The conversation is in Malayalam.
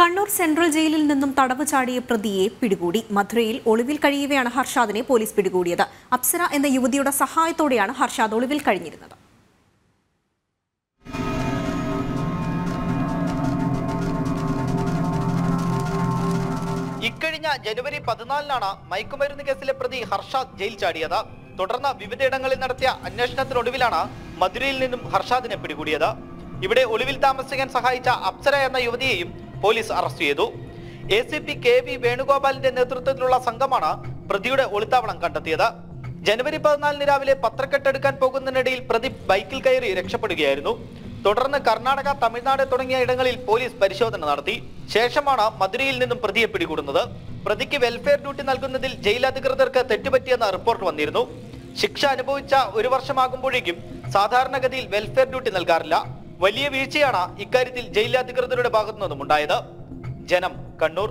കണ്ണൂർ സെൻട്രൽ ജയിലിൽ നിന്നും തടവ് ചാടിയ പ്രതിയെ പിടികൂടി. മധുരയിൽ ഒളിവിൽ കഴിയവെയാണ് ഹർഷാദിനെ പോലീസ് പിടികൂടിയത്. അപ്സര എന്ന യുവതിയുടെ സഹായത്തോടെയാണ് ഹർഷാദ് ഒളിവിൽ കഴിഞ്ഞിരുന്നത്. ഇക്കഴിഞ്ഞ ജനുവരി പതിനാലിനാണ് മയക്കുമരുന്ന് കേസിലെ പ്രതി ഹർഷാദ് ജയിൽ ചാടിയത്. തുടർന്ന് വിവിധയിടങ്ങളിൽ നടത്തിയ അന്വേഷണത്തിനൊടുവിലാണ് മധുരയിൽ നിന്നും ഹർഷാദിനെ പിടികൂടിയത്. ഇവിടെ ഒളിവിൽ താമസിക്കാൻ സഹായിച്ച അപ്സര എന്ന യുവതിയെയും പോലീസ് അറസ്റ്റ് ചെയ്തു. A C P K V വേണുഗോപാലിന്റെ നേതൃത്വത്തിലുള്ള സംഘമാണ് പ്രതിയുടെ ഒളിത്താവളം കണ്ടെത്തിയത്. ജനുവരി പതിനാലിന് രാവിലെ പത്രക്കെട്ടെടുക്കാൻ പോകുന്നതിനിടയിൽ പ്രതി ബൈക്കിൽ കയറി രക്ഷപ്പെടുകയായിരുന്നു. തുടർന്ന് കർണാടക തമിഴ്നാട് തുടങ്ങിയ ഇടങ്ങളിൽ പോലീസ് പരിശോധന നടത്തി. ശേഷമാണ് മധുരയിൽ നിന്നും പ്രതിയെ പിടികൂടുന്നത്. പ്രതിക്ക് വെൽഫെയർ ഡ്യൂട്ടി നൽകുന്നതിൽ ജയിൽ അധികൃതർക്ക് തെറ്റുപറ്റിയെന്ന റിപ്പോർട്ട് വന്നിരുന്നു. ശിക്ഷ അനുഭവിച്ച ഒരു വർഷമാകുമ്പോഴേക്കും സാധാരണഗതിയിൽ വെൽഫെയർ ഡ്യൂട്ടി നൽകാറില്ല. വലിയ വീഴ്ചയാണ് ഇക്കാര്യത്തിൽ ജയിലധികൃതരുടെ ഭാഗത്തു നിന്നും ഉണ്ടായത് ജനം കണ്ണൂർ